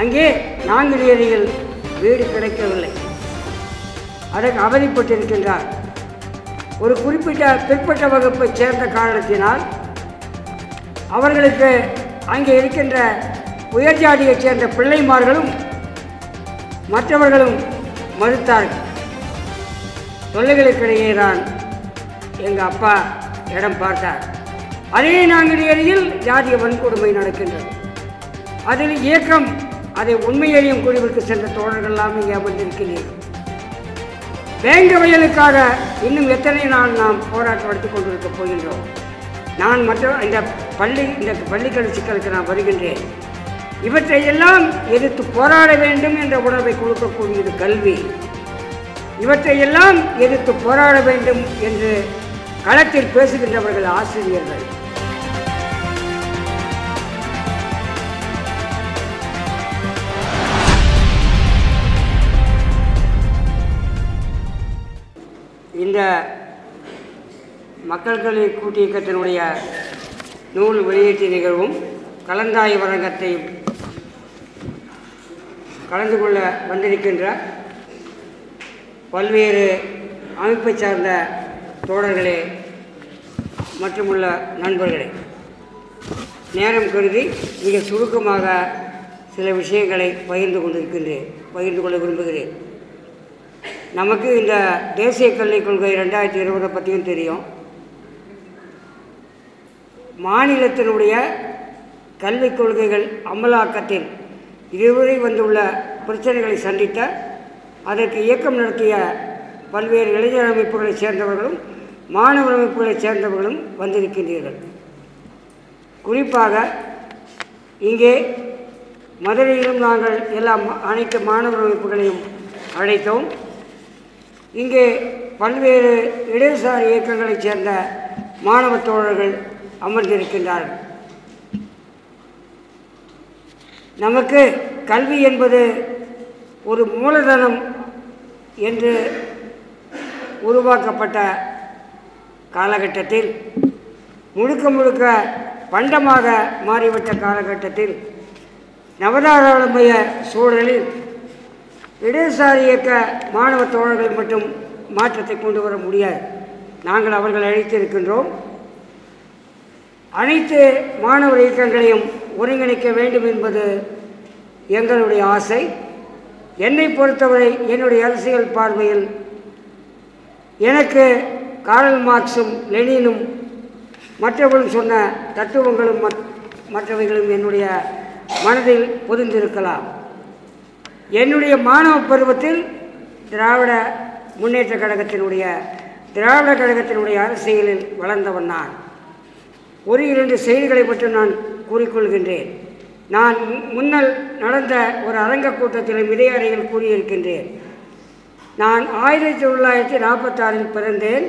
அங்கே நாங்குநேரியில் வீடு கிடைக்கவில்லை. அதற்கு அவதிப்பட்டிருக்கின்றார். ஒரு குறிப்பிட்ட பிற்பட்ட வகுப்பைச் சேர்ந்த காரணத்தினால் அவர்களுக்கு அங்கே இருக்கின்ற உயர்ஜாதியைச் சேர்ந்த பிள்ளைமார்களும் மற்றவர்களும் மறுத்தார்கள். தொல்லைகளுக்கிடையே தான் எங்கள் அப்பா இடம் பார்த்தார். அதே நாங்குநேரியில் ஜாதிய வன்கொடுமை நடக்கின்றது. அதில் இயக்கம் அதை உண்மையையும் குழுவிற்கு சென்ற தோழர்கள்லாம் இங்கே அமர்ந்திருக்கிறீர்கள். வேங்க வயலுக்காக இன்னும் எத்தனை நாள் நாம் போராட்டம் நடத்தி கொண்டிருக்க போகின்றோம்? நான் மற்ற இந்த பள்ளி இந்த பள்ளிக்கல்வி சிக்கலுக்கு நான் வருகின்றேன். இவற்றை எல்லாம் எதிர்த்து போராட வேண்டும் என்ற உணர்வை கொடுக்கக்கூடியது கல்வி. இவற்றை எல்லாம் எதிர்த்து போராட வேண்டும் என்று களத்தில் பேசுகின்றவர்கள் ஆசிரியர்கள். இந்த மக்கள் கல்வி கூட்டு இயக்கத்தினுடைய நூல் வெளியீட்டு நிகழ்வும் கலந்தாய் அரங்கத்தை கலந்து கொள்ள வந்திருக்கின்ற பல்வேறு அமைப்பை சார்ந்த தோழர்களே மற்றும் உள்ள நண்பர்களே. நேரம் கருதி மிக சுருக்கமாக சில விஷயங்களை பகிர்ந்து கொண்டிருக்கின்றேன் பகிர்ந்து கொள்ள விரும்புகிறேன். நமக்கு இந்த தேசிய கல்விக் கொள்கை ரெண்டாயிரத்தி இருபதை பற்றியும் தெரியும். மாநிலத்தினுடைய கல்விக் கொள்கைகள் அமலாக்கத்தில் இதுவரை வந்துள்ள பிரச்சனைகளை சந்தித்த அதற்கு இயக்கம் நடத்திய பல்வேறு இளைஞர் அமைப்புகளைச் சேர்ந்தவர்களும் மாணவர் அமைப்புகளைச் சேர்ந்தவர்களும் வந்திருக்கின்றீர்கள். குறிப்பாக இங்கே மதுரையிலும் நாங்கள் எல்லா மா- அனைத்து மாணவர் அமைப்புகளையும் அழைத்தோம். இங்கே பல்வேறு இடதுசாரி இயக்கங்களைச் சேர்ந்த மாணவ தோழர்கள் அமர்ந்திருக்கின்றார்கள். நமக்கு கல்வி என்பது ஒரு மூலதனம் என்று உருவாக்கப்பட்ட காலகட்டத்தில் முழுக்க முழுக்க பண்டமாக மாறிவிட்ட காலகட்டத்தில் நவதாராளமய சூழலில் இடதுசாரி இயக்க மாணவ தோழர்கள் மட்டும் மாற்றத்தை கொண்டு வர முடியாது. நாங்கள் அவர்களை அழைத்திருக்கின்றோம். அனைத்து மாணவர் இயக்கங்களையும் ஒருங்கிணைக்க வேண்டும் என்பது எங்களுடைய ஆசை. என்னை பொறுத்தவரை என்னுடைய அரசியல் பார்வையில் எனக்கு காரல் மார்க்ஸும் லெனினும் மற்றவர்களும் சொன்ன தத்துவங்களும் மற்றவைகளும் என்னுடைய மனதில் பொதிந்திருக்கலாம். என்னுடைய மாணவ பருவத்தில் திராவிட முன்னேற்ற கழகத்தினுடைய திராவிட கழகத்தினுடைய அரசியலில் வளர்ந்தவன் நான். ஒரு இரண்டு செய்திகளை மட்டும் நான் கூறிக்கொள்கின்றேன். நான் முன்னல் நடந்த ஒரு அரங்க கூட்டத்திலும் இதே அறையில் கூறியிருக்கின்றேன். நான் ஆயிரத்தி தொள்ளாயிரத்தி நாற்பத்தாறில் பிறந்தேன்.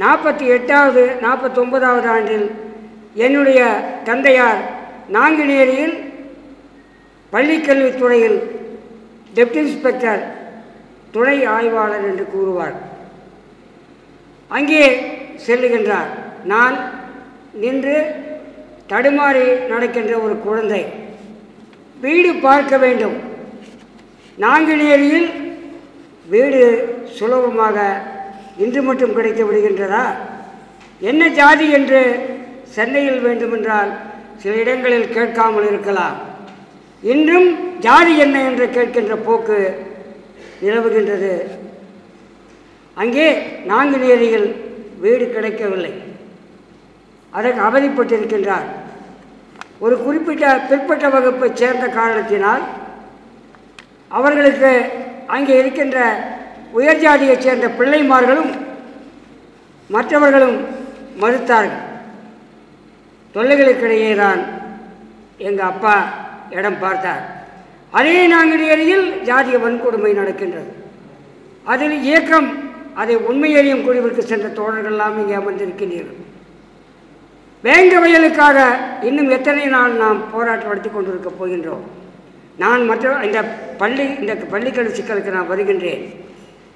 நாற்பத்தி எட்டாவது நாற்பத்தொன்பதாவது ஆண்டில் என்னுடைய தந்தையார் நாங்குநேரியில் பள்ளிக்கல்வித்துறையில் டெப்டி இன்ஸ்பெக்டர் துணை ஆய்வாளர் என்று கூறுவார். அங்கே செல்லுகின்றார். நான் நின்று தடுமாறி நடக்கின்ற ஒரு குழந்தை. வீடு பார்க்க வேண்டும். நாங்குநேரியில் வீடு சுலபமாக இன்று மட்டும் கிடைத்து விடுகின்றதா? என்ன ஜாதி என்று சென்னையில் வேண்டுமென்றால் சில இடங்களில் கேட்காமல் இருக்கலாம். இன்றும் ஜாதி என்ன என்று கேட்கின்ற போக்கு நிலவுகின்றது. அங்கே நாங்குநேரியில் வீடு கிடைக்கவில்லை. அதற்கு அவதிப்பட்டிருக்கின்றார். ஒரு குறிப்பிட்ட பிற்பட்ட வகுப்பைச் சேர்ந்த காரணத்தினால் அவர்களுக்கு அங்கே இருக்கின்ற உயர் ஜாதியைச் சேர்ந்த பிள்ளைமார்களும் மற்றவர்களும் மறுத்தார்கள். தொல்லைகளுக்கிடையே தான் எங்கள் அப்பா இடம் பார்த்தார். அதே நாங்குநேரியில் ஜாதிய வன்கொடுமை நடக்கின்றது. அதில் இயக்கம் அதை உண்மையறியும் குழுவிற்கு சென்ற தோழர்கள் எல்லாம் இங்கே அமர்ந்திருக்கின்றீர்கள். வேங்க வயலுக்காக இன்னும் எத்தனை நாள் நாம் போராட்டம் நடத்தி கொண்டிருக்கப் போகின்றோம்? நான் மற்ற இந்த பள்ளி இந்த பள்ளிக்கல்வி சிக்கலுக்கு நான் வருகின்றேன்.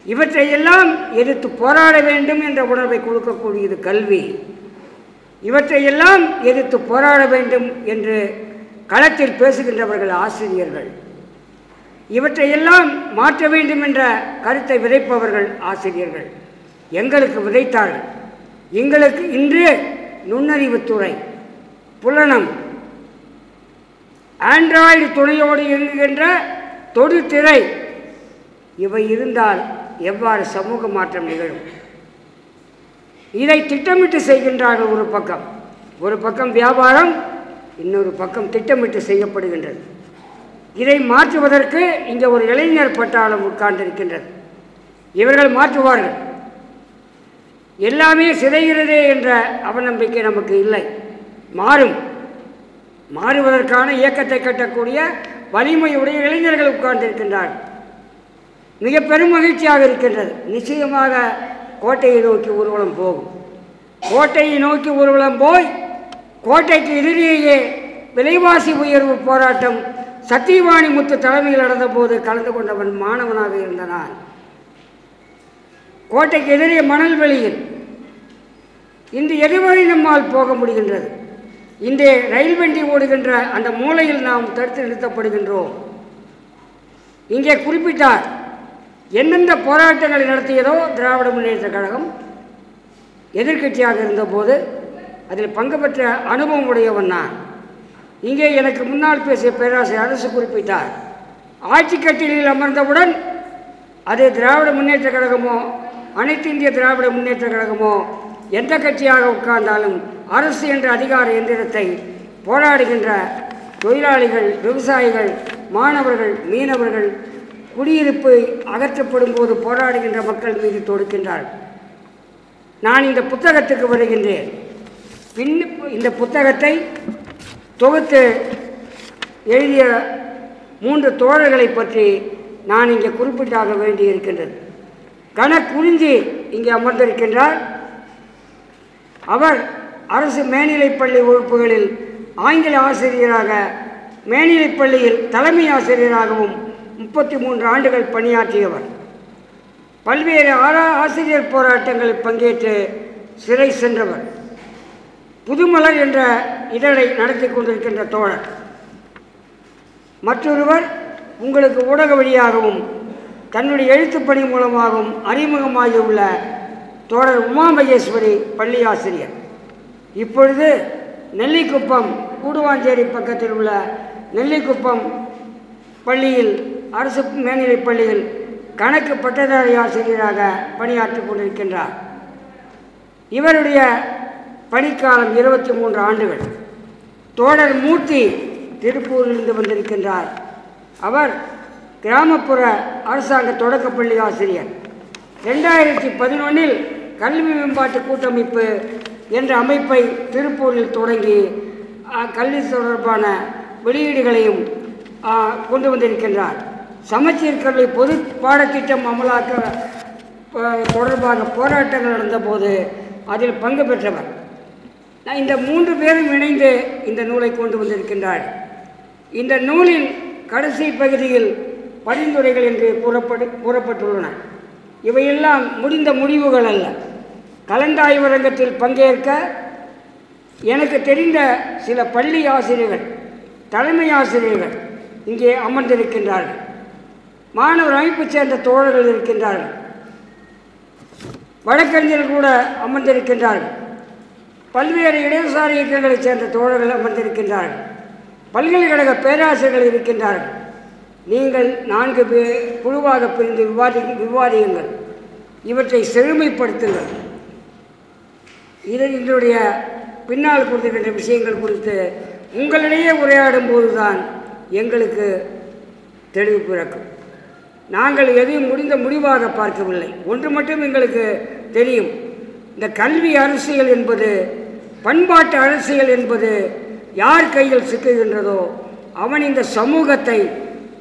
இவற்றையெல்லாம் எதிர்த்து போராட வேண்டும் என்ற உணர்வை கொடுக்கக்கூடியது கல்வி. இவற்றையெல்லாம் எதிர்த்து போராட வேண்டும் என்று களத்தில் பேசுகின்றவர்கள் ஆசிரியர்கள். இவற்றையெல்லாம் மாற்ற வேண்டும் என்ற கருத்தை விதைப்பவர்கள் ஆசிரியர்கள். எங்களுக்கு விதைத்தார்கள். எங்களுக்கு இன்று நுண்ணறிவுத்துறை புலனம் ஆண்ட்ராய்டு துணையோடு இயங்குகின்ற தொடுதிரை இவை இருந்தால் எவ்வாறு சமூக மாற்றம் நிகழும்? இதை திட்டமிட்டு செய்கின்றார்கள் ஒரு பக்கம். ஒரு பக்கம் வியாபாரம் இன்னொரு பக்கம் திட்டமிட்டு செய்யப்படுகின்றது. இதை மாற்றுவதற்கு இங்கே ஒரு இளைஞர் பட்டாளம் உட்கார்ந்திருக்கின்றது. இவர்கள் மாற்றுவார்கள். எல்லாமே சிதைகிறதே என்ற அவநம்பிக்கை நமக்கு இல்லை. மாறும். மாறுவதற்கான இயக்கத்தை கட்டக்கூடிய வலிமையுடைய இளைஞர்கள் உட்கார்ந்திருக்கின்றார்கள் மிக பெரும் மகிழ்ச்சியாக இருக்கின்றது. நிச்சயமாக கோட்டையை நோக்கி ஊர்வலம் போகும். கோட்டையை நோக்கி ஊர்வலம் போய் கோட்டைக்கு எதிரேயே விலைவாசி உயர்வு போராட்டம் சத்தியவாணி முத்து தலைமையில் நடந்தபோது கலந்து கொண்டவன் மாணவனாக இருந்த நான் கோட்டைக்கு எதிரே மணல் வெளியில். இன்று எதுவரை நம்மால் போக முடிகின்றது? இன்று ரயில் வண்டி ஓடுகின்ற அந்த மூலையில் நாம் தடுத்து நிறுத்தப்படுகின்றோம். இங்கே குறிப்பிட்டார் எந்தெந்த போராட்டங்களை நடத்தியதோ திராவிட முன்னேற்ற கழகம் எதிர்க்கட்சியாக இருந்தபோது அதில் பங்கு பெற்ற அனுபவம் உடையவன் நான். இங்கே எனக்கு முன்னால் பேசிய பேராசிரியர் அரசு குறிப்பிட்டார். ஆட்சி கட்டிலில் அமர்ந்தவுடன் அது திராவிட முன்னேற்ற கழகமோ அனைத்து இந்திய திராவிட முன்னேற்ற கழகமோ எந்த கட்சியாக உட்கார்ந்தாலும் அரசு என்ற அதிகார எந்திரத்தை போராடுகின்ற தொழிலாளிகள் விவசாயிகள் மாணவர்கள் மீனவர்கள் குடியிருப்பு அகற்றப்படும் போது போராடுகின்ற மக்கள் மீது தொடுக்கின்றார்கள். நான் இந்த புத்தகத்துக்கு வருகின்றேன். விண்ணப்ப இந்த புத்தகத்தை தொகுத்து எழுதிய மூன்று தோழர்களை பற்றி நான் இங்கே குறிப்பிட்டாக வேண்டியிருக்கின்றது. கணக்குறிஞ்சி இங்கே அமர்ந்திருக்கின்றார். அவர் அரசு மேல்நிலைப்பள்ளி வகுப்புகளில் ஆங்கில ஆசிரியராக மேல்நிலைப்பள்ளியில் தலைமை ஆசிரியராகவும் முப்பத்தி மூன்று ஆண்டுகள் பணியாற்றியவர். பல்வேறு ஆசிரியர் போராட்டங்களில் பங்கேற்று சிறை சென்றவர். புதுமலர் என்ற இதழை நடத்தி கொண்டிருக்கின்ற தோழர். மற்றொருவர் உங்களுக்கு ஊடக வழியாகவும் தன்னுடைய எழுத்துப்பணி மூலமாகவும் அறிமுகமாகியுள்ள தோழர் உமா மகேஸ்வரி பள்ளி ஆசிரியர் இப்பொழுது நெல்லிக்குப்பம் கூடுவாஞ்சேரி பக்கத்தில் உள்ள நெல்லிக்குப்பம் பள்ளியில் அரசு மேல்நிலைப் பள்ளியில் கணக்கு பட்டதாரி ஆசிரியராக பணியாற்றிக் கொண்டிருக்கின்றார். இவருடைய பணிக்காலம் இருபத்தி மூன்று ஆண்டுகள். தோழர் மூர்த்தி திருப்பூரிலிருந்து வந்திருக்கின்றார். அவர் கிராமப்புற அரசாங்க தொடக்கப்பள்ளி ஆசிரியர். ரெண்டாயிரத்தி பதினொன்றில் கல்வி மேம்பாட்டு கூட்டமைப்பு என்ற அமைப்பை திருப்பூரில் தொடங்கி கல்வி தொடர்பான வெளியீடுகளையும் கொண்டு வந்திருக்கின்றார். சமச்சீர் கல்வி பொது பாடத்திட்டம் அமலாக்க தொடர்பாக போராட்டங்கள் நடந்தபோது அதில் பங்கு பெற்றவர். நான் இந்த மூன்று பேரும் இணைந்து இந்த நூலை கொண்டு வந்திருக்கின்றார் இந்த நூலில் கடைசி பகுதியில் பரிந்துரைகள் என்று கூறப்படு கூறப்பட்டுள்ளன. இவையெல்லாம் முடிந்த முடிவுகள் அல்ல. கலந்தாய்வரங்கத்தில் பங்கேற்க எனக்கு தெரிந்த சில பள்ளி ஆசிரியர்கள் தலைமை ஆசிரியர்கள் இங்கே அமர்ந்திருக்கின்றார்கள். மாணவர் அமைப்பைச் சேர்ந்த தோழர்கள் இருக்கின்றார்கள். வழக்கறிஞர்கள் கூட அமர்ந்திருக்கின்றார்கள். பல்வேறு இடதுசாரி இயக்கங்களைச் சேர்ந்த தோழர்கள் அமர்ந்திருக்கின்றார்கள். பல்கலைக்கழக பேராசிரியர்கள் இருக்கின்றார்கள். நீங்கள் நான்கு பேர் குழுவாக பிரிந்து விவாதி விவாதியுங்கள். இவற்றை செழுமைப்படுத்துங்கள். இது இதனுடைய பின்னால் கொடுத்துக்கின்ற விஷயங்கள் குறித்து உங்களிடையே உரையாடும் போதுதான் எங்களுக்கு தெளிவு பிறக்கும். நாங்கள் எதையும் முடிந்த முடிவாக பார்க்கவில்லை. ஒன்று மட்டும் எங்களுக்கு தெரியும். இந்த கல்வி அரசியல் என்பது பண்பாட்டு அரசியல் என்பது யார் கையில் சிக்குகின்றதோ அவன் இந்த சமூகத்தை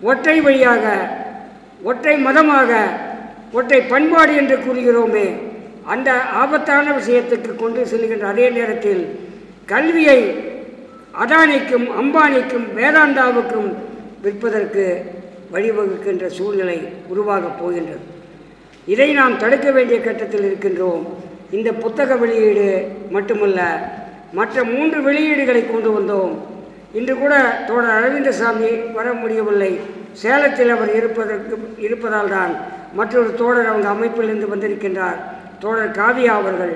ஒற்றை வழியாக ஒற்றை மதமாக ஒற்றை பண்பாடு என்று கூறுகிறோமே அந்த ஆபத்தான விஷயத்துக்கு கொண்டு செல்கின்ற அதே நேரத்தில் கல்வியை அதானிக்கும் அம்பானிக்கும் வேதாந்தாவுக்கும் விற்பதற்கு வழிவகுக்கின்ற சூழ்நிலை உருவாகப் போகின்றது. இதை நாம் தடுக்க வேண்டிய கட்டத்தில் இருக்கின்றோம். இந்த புத்தக வெளியீடு மட்டுமல்ல மற்ற மூன்று வெளியீடுகளை கொண்டு வந்தோம். இன்று கூட தோழர் அரவிந்தசாமி வர முடியவில்லை. சேலத்தில் அவர் இருப்பதற்கு இருப்பதால் தான் மற்றொரு தோழர் அவங்க அமைப்பிலிருந்து வந்திருக்கின்றார் தோழர் காவியா அவர்கள்.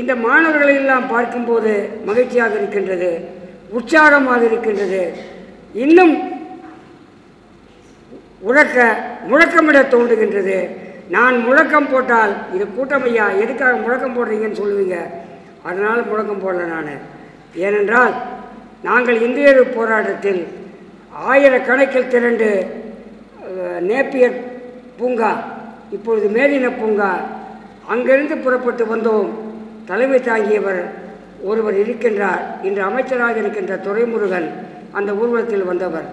இந்த மாணவர்களை எல்லாம் பார்க்கும்போது மகிழ்ச்சியாக இருக்கின்றது உற்சாகமாக இருக்கின்றது. இன்னும் உழக்க முழக்கமிட தோன்றுகின்றது. நான் முழக்கம் போட்டால் இது கூட்டமையா எதுக்காக முழக்கம் போடுறீங்கன்னு சொல்லுவீங்க. அதனால் முழக்கம் போடல நான். ஏனென்றால் நாங்கள் இந்தியர் போராட்டத்தில் ஆயிரக்கணக்கில் திரண்டு நேப்பியர் பூங்கா இப்பொழுது மேலின பூங்கா அங்கிருந்து புறப்பட்டு வந்தோம். தலைமை தாங்கியவர் ஒருவர் இருக்கின்றார். இன்று அமைச்சராக இருக்கின்ற துரைமுருகன் அந்த ஊர்வலத்தில் வந்தவர்.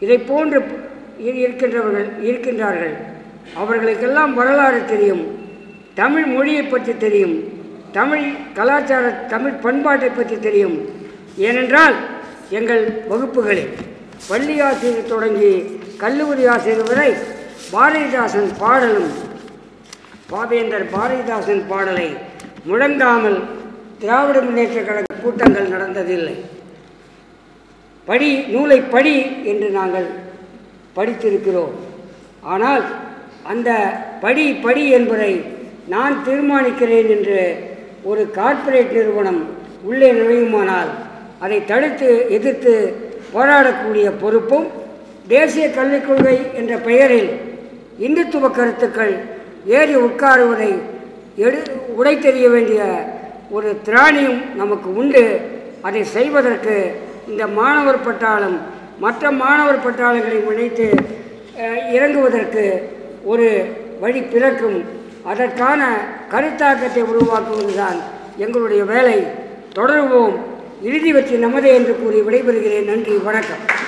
இதை போன்று இரு- இருக்கின்றவர்கள் இருக்கின்றார்கள். அவர்களுக்கெல்லாம் வரலாறு தெரியும். தமிழ் மொழியை பற்றி தெரியும். தமிழ் கலாச்சார தமிழ் பண்பாட்டை பற்றி தெரியும். ஏனென்றால் எங்கள் வகுப்புகளில் பள்ளி ஆசிரியர் தொடங்கி கல்லூரி ஆசிரியர் வரை பாரதிதாசன் பாடலும் பாவேந்தர் பாரதிதாசன் பாடலை முழங்காமல் திராவிட முன்னேற்ற கழக கூட்டங்கள் நடந்ததில்லை. படி நூலை படி என்று நாங்கள் படித்திருக்கிறோம். ஆனால் அந்த படி படி என்பதை நான் தீர்மானிக்கிறேன் என்று ஒரு கார்ப்பரேட் நிறுவனம் உள்ளே நுழையுமானால் அதை தடுத்து எதிர்த்து போராடக்கூடிய பொறுப்பும் தேசிய கல்விக் கொள்கை என்ற பெயரில் இந்துத்துவ கருத்துக்கள் ஏறி உட்காருவதை எடு உடை தெரிய வேண்டிய ஒரு திராணியும் நமக்கு உண்டு. அதை செய்வதற்கு இந்த மாணவர் பட்டாளம் மற்ற மாணவர் பட்டாளங்களை இணைத்து இறங்குவதற்கு ஒரு வழி பிறக்கும். அதற்கான கருத்தாக்கத்தை உருவாக்குவதுதான் எங்களுடைய வேலை. தொடருவோம். இறுதி வச்சு நமதே என்று கூறி விடைபெறுகிறேன். நன்றி. வணக்கம்.